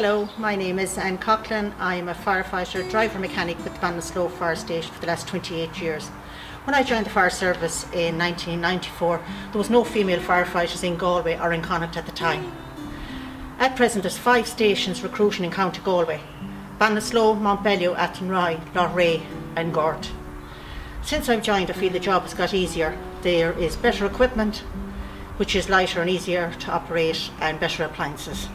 Hello, my name is Anne Coughlan. I'm a firefighter, driver mechanic with the Ballinasloe Fire Station for the last 28 years. When I joined the fire service in 1994, there was no female firefighters in Galway or in Connacht at the time. At present, there's five stations recruiting in County Galway. Ballinasloe, Mountbellew, Athenry, Loughrea and Gort. Since I've joined, I feel the job has got easier. There is better equipment, which is lighter and easier to operate, and better appliances.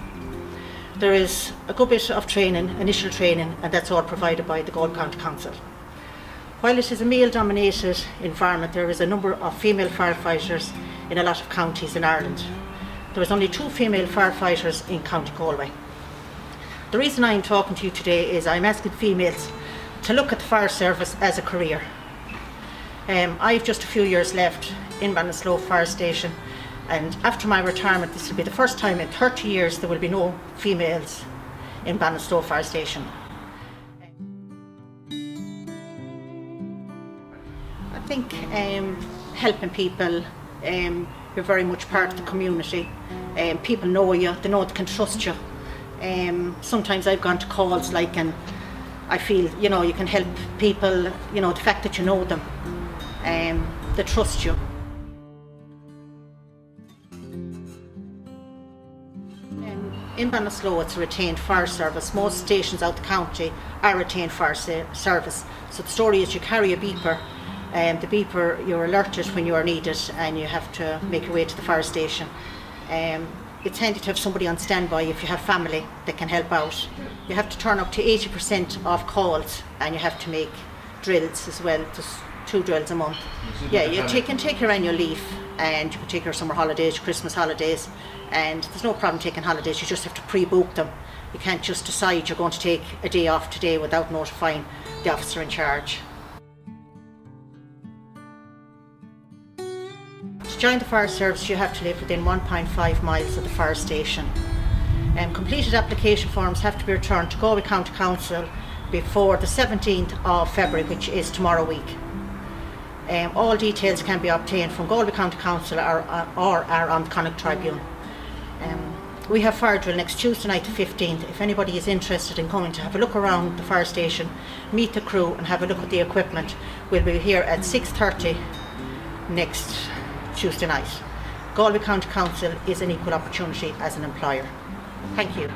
There is a good bit of training, initial training, and that's all provided by the Galway County Council. While it is a male dominated environment, there is a number of female firefighters in a lot of counties in Ireland. There is only two female firefighters in County Galway. The reason I am talking to you today is I'm asking females to look at the fire service as a career. Um, I have just a few years left in Ballinasloe Fire Station and after my retirement this will be the first time in 30 years there will be no females in Ballinasloe Fire Station. I think um, helping people, um, you're very much part of the community. Um, people know you, they know they can trust you. Um, sometimes I've gone to calls like and I feel, you know, you can help people, you know, the fact that you know them, um, they trust you. In Ballinasloe it's a retained fire service. Most stations out the county are retained fire service. So the story is you carry a beeper and um, the beeper you're alerted when you are needed and you have to make your way to the fire station. Um, it's handy to have somebody on standby if you have family that can help out. You have to turn up to 80% of calls and you have to make drills as well, just two drills a month. Yeah, you take, can take your annual leave and you can take your summer holidays, Christmas holidays and there's no problem taking holidays, you just have to pre-book them. You can't just decide you're going to take a day off today without notifying the officer in charge. To join the fire service you have to live within 1.5 miles of the fire station. Um, completed application forms have to be returned to Galway County Council before the 17th of February, which is tomorrow week. Um, all details can be obtained from Galway County Council or, or are on the Connacht Tribune. Um, we have fire drill next Tuesday night, the 15th. If anybody is interested in coming to have a look around the fire station, meet the crew and have a look at the equipment, we'll be here at 6.30 next Tuesday night. Galway County Council is an equal opportunity as an employer. Thank you.